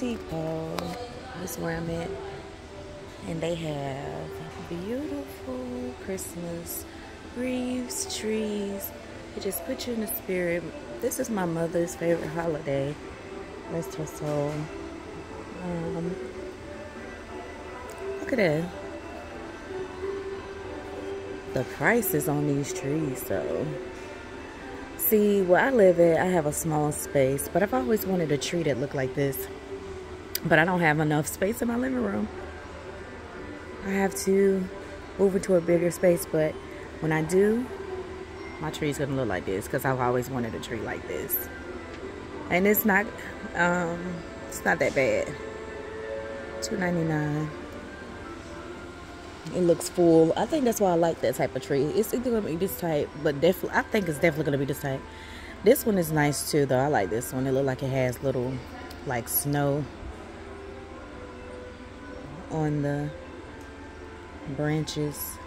Depot. This is where I'm at. And they have beautiful Christmas wreaths, trees. It just puts you in the spirit. This is my mother's favorite holiday. Rest her soul. Um, look at that. The prices on these trees, though. See, where I live at, I have a small space, but I've always wanted a tree that looked like this. But I don't have enough space in my living room. I have to move into a bigger space, but when I do, my tree's gonna look like this because I've always wanted a tree like this. And it's not, um, it's not that bad. $2.99. It looks full. I think that's why I like that type of tree. It's either gonna be this type, but definitely, I think it's definitely gonna be this type. This one is nice too, though. I like this one. It look like it has little, like snow on the branches.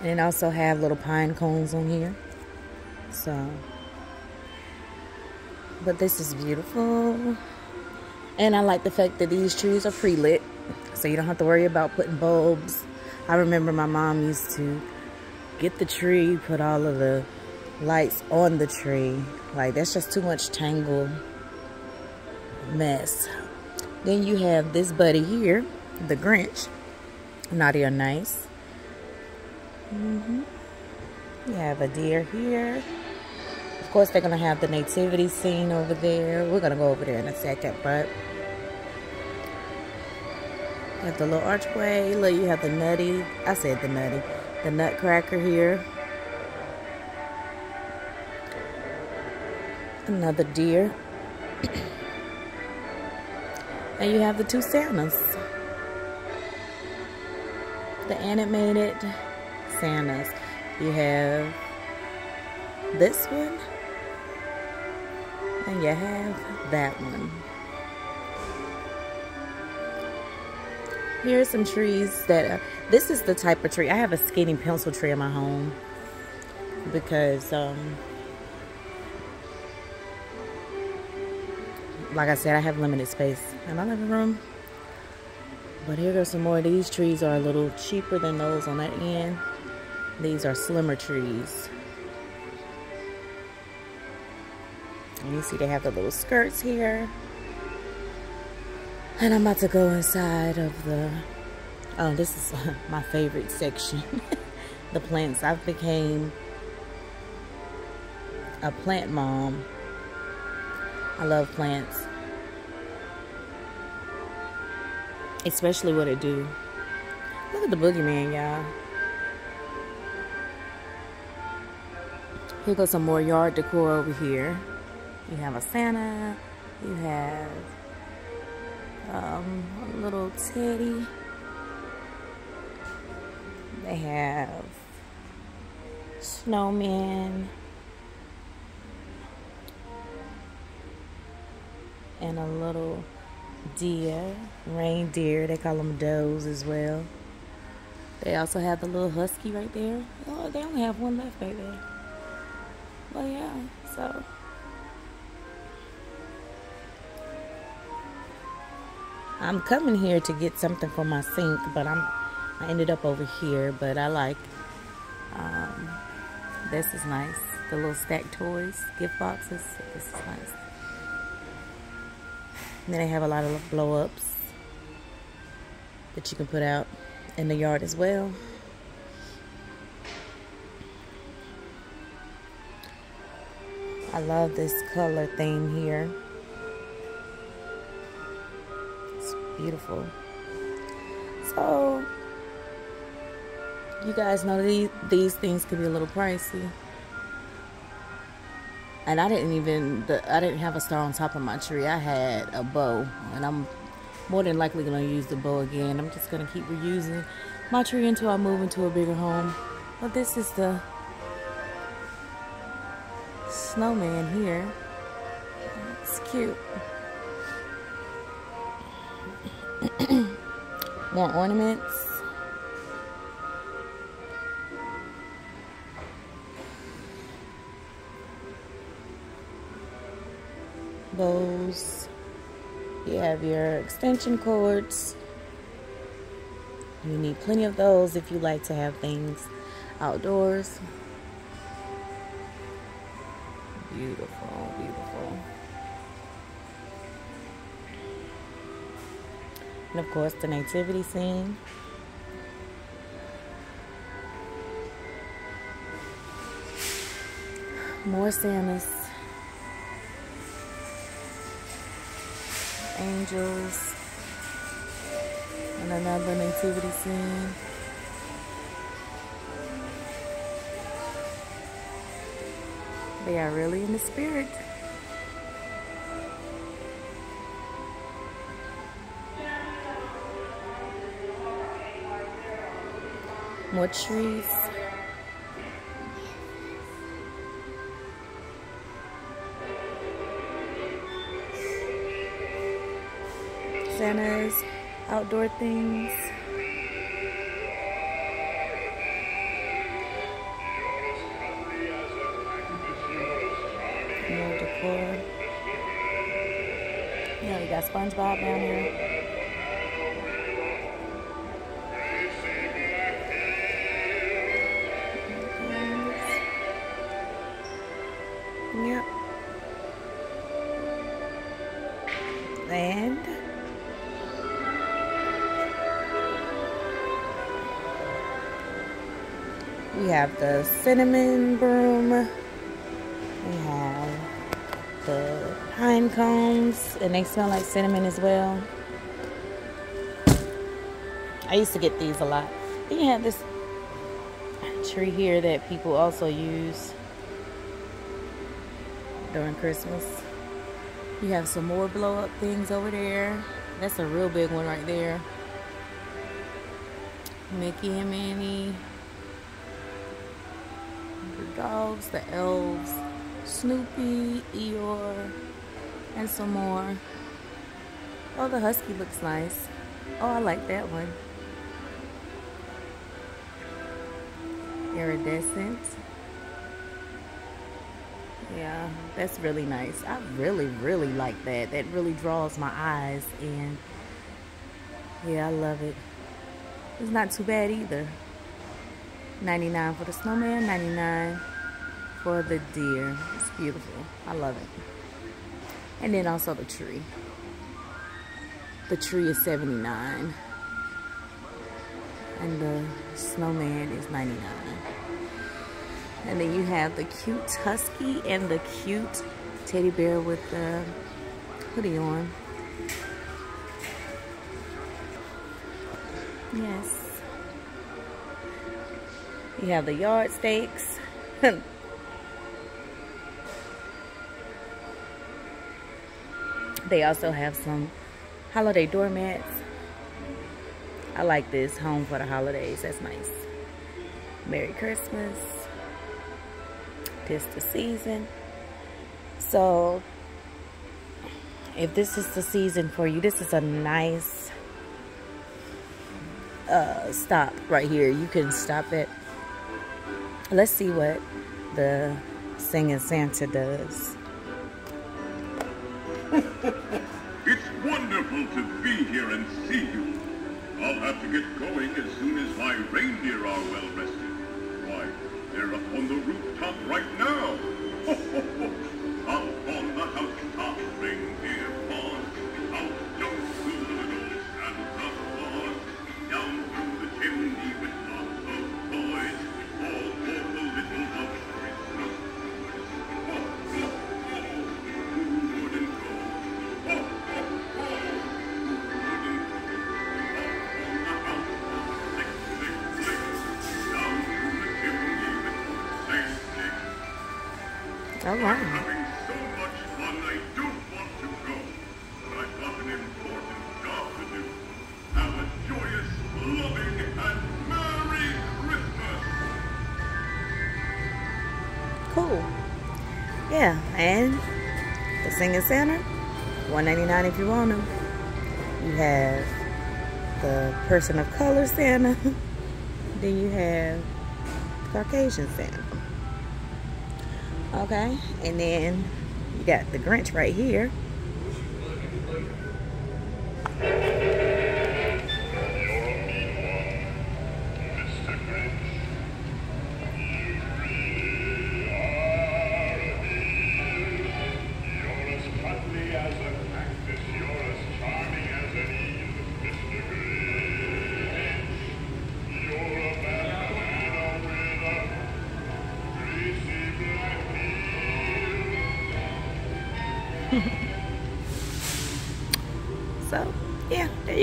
And it also have little pine cones on here. So, but this is beautiful. And I like the fact that these trees are pre-lit. So you don't have to worry about putting bulbs. I remember my mom used to get the tree, put all of the lights on the tree. Like that's just too much tangle mess. Then you have this buddy here, the Grinch. Naughty or nice. Mm -hmm. You have a deer here. Of course, they're going to have the nativity scene over there. We're going to go over there in a second, but have the little archway. Look, you have the nutty. I said the nutty. The nutcracker here. Another deer. and you have the two Santas. The animated Santas. You have this one. And you have that one. Here are some trees that, are, this is the type of tree. I have a skinny pencil tree in my home because, um, like I said, I have limited space in my living room. But here are some more. These trees are a little cheaper than those on that end. These are slimmer trees. And you see they have the little skirts here. And I'm about to go inside of the, oh, this is my favorite section. the plants. I've became a plant mom. I love plants. Especially what it do. Look at the boogeyman, y'all. Here goes some more yard decor over here. You have a Santa. You have um, a little teddy. They have snowmen and a little deer, reindeer. They call them does as well. They also have the little husky right there. Oh, they only have one left right there. Well, yeah, so I'm coming here to get something for my sink, but I'm I ended up over here. But I like um, this is nice. The little stacked toys, gift boxes. This is nice. Then they have a lot of blow ups that you can put out in the yard as well. I love this color theme here. It's beautiful. So, you guys know these, these things can be a little pricey. And I didn't even, I didn't have a star on top of my tree. I had a bow. And I'm more than likely going to use the bow again. I'm just going to keep reusing my tree until I move into a bigger home. But this is the snowman here. It's cute. More ornaments. Bows. You have your extension cords. You need plenty of those if you like to have things outdoors. Beautiful, beautiful. And of course, the nativity scene. More Santas. Angels. And another nativity scene. They are really in the spirit. More trees. Santa's outdoor things. More decor. Yeah, we got SpongeBob down here. Yep. We have the cinnamon broom. We have the pine cones, and they smell like cinnamon as well. I used to get these a lot. Then you have this tree here that people also use during Christmas. You have some more blow up things over there. That's a real big one right there. Mickey and Minnie. The dogs, the elves, Snoopy, Eeyore, and some more. Oh, the husky looks nice. Oh, I like that one. Iridescent. Yeah, that's really nice. I really, really like that. That really draws my eyes and yeah, I love it. It's not too bad either. 99 for the snowman, 99 for the deer. It's beautiful. I love it. And then also the tree. The tree is 79. And the snowman is 99. And then you have the cute husky and the cute teddy bear with the hoodie on. Yes. You have the yard stakes. they also have some holiday doormats. I like this home for the holidays. That's nice. Merry Christmas. Tis the season. So, if this is the season for you, this is a nice uh, stop right here. You can stop it. Let's see what the singing Santa does. it's wonderful to be here and see you. I'll have to get going as soon as my reindeer are well rested. Why, they're up on the rooftop right now. Christmas! Cool. Yeah, and the singing Santa, 199 if you want them. You have the person of color Santa. then you have Caucasian Santa. Okay, and then you got the Grinch right here.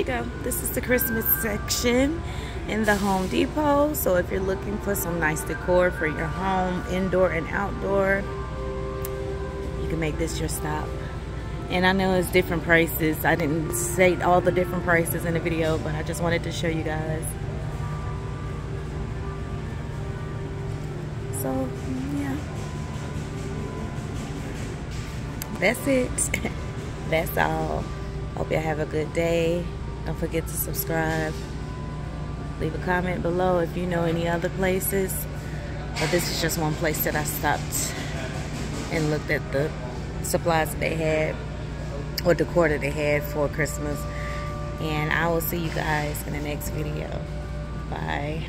You go. This is the christmas section in the home depot. So if you're looking for some nice decor for your home indoor and outdoor you can make this your stop. And i know it's different prices. I didn't say all the different prices in the video but i just wanted to show you guys. So yeah. That's it. That's all. Hope y'all have a good day don't forget to subscribe. Leave a comment below if you know any other places. But this is just one place that I stopped and looked at the supplies they had or decor that they had for Christmas. And I will see you guys in the next video. Bye